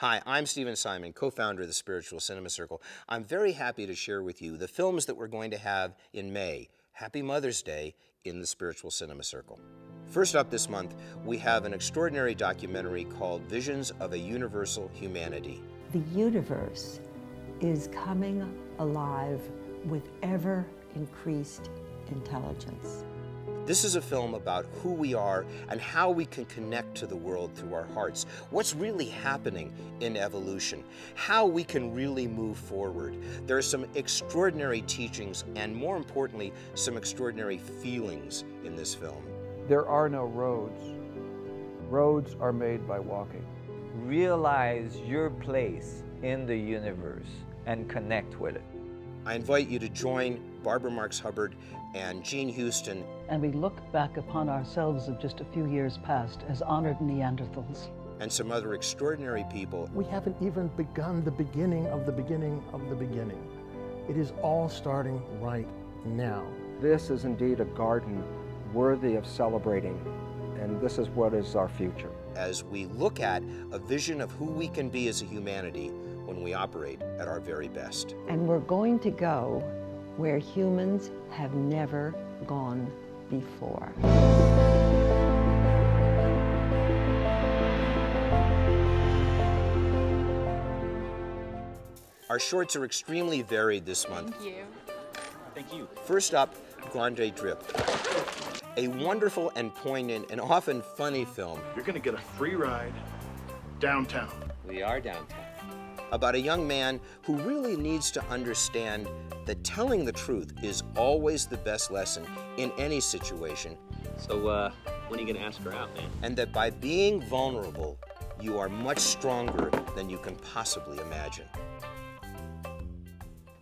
Hi, I'm Stephen Simon, co founder of the Spiritual Cinema Circle. I'm very happy to share with you the films that we're going to have in May. Happy Mother's Day in the Spiritual Cinema Circle. First up this month, we have an extraordinary documentary called Visions of a Universal Humanity. The universe is coming alive with ever increased intelligence. This is a film about who we are and how we can connect to the world through our hearts. What's really happening in evolution, how we can really move forward. There are some extraordinary teachings and, more importantly, some extraordinary feelings in this film. There are no roads. Roads are made by walking. Realize your place in the universe and connect with it. I invite you to join Barbara Marx Hubbard and Jean Houston. And we look back upon ourselves of just a few years past as honored Neanderthals. And some other extraordinary people. We haven't even begun the beginning of the beginning of the beginning. It is all starting right now. This is indeed a garden worthy of celebrating, and this is what is our future. As we look at a vision of who we can be as a humanity when we operate at our very best. And we're going to go where humans have never gone before. Our shorts are extremely varied this month. Thank you. Thank you. First up, Grande Drip. A wonderful and poignant and often funny film. You're going to get a free ride downtown. We are downtown. About a young man who really needs to understand that telling the truth is always the best lesson in any situation. So, uh, when are you going to ask her out, man? And that by being vulnerable, you are much stronger than you can possibly imagine.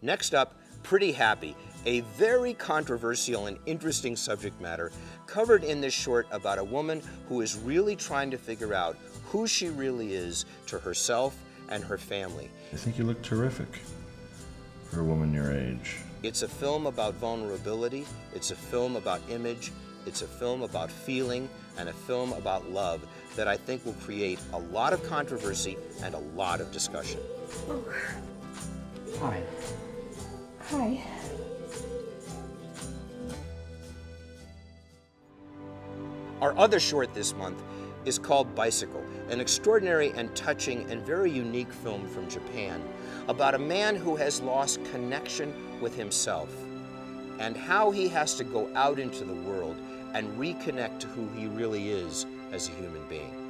Next up, Pretty Happy, a very controversial and interesting subject matter covered in this short about a woman who is really trying to figure out who she really is to herself and her family. I think you look terrific for a woman your age. It's a film about vulnerability, it's a film about image, it's a film about feeling, and a film about love that I think will create a lot of controversy and a lot of discussion. Oh. Hi. Hi. Our other short this month is called Bicycle, an extraordinary and touching and very unique film from Japan about a man who has lost connection with himself and how he has to go out into the world and reconnect to who he really is as a human being.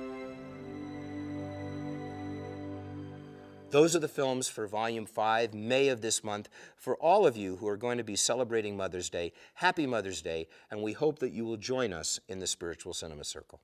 Those are the films for Volume 5, May of this month. For all of you who are going to be celebrating Mother's Day, happy Mother's Day, and we hope that you will join us in the Spiritual Cinema Circle.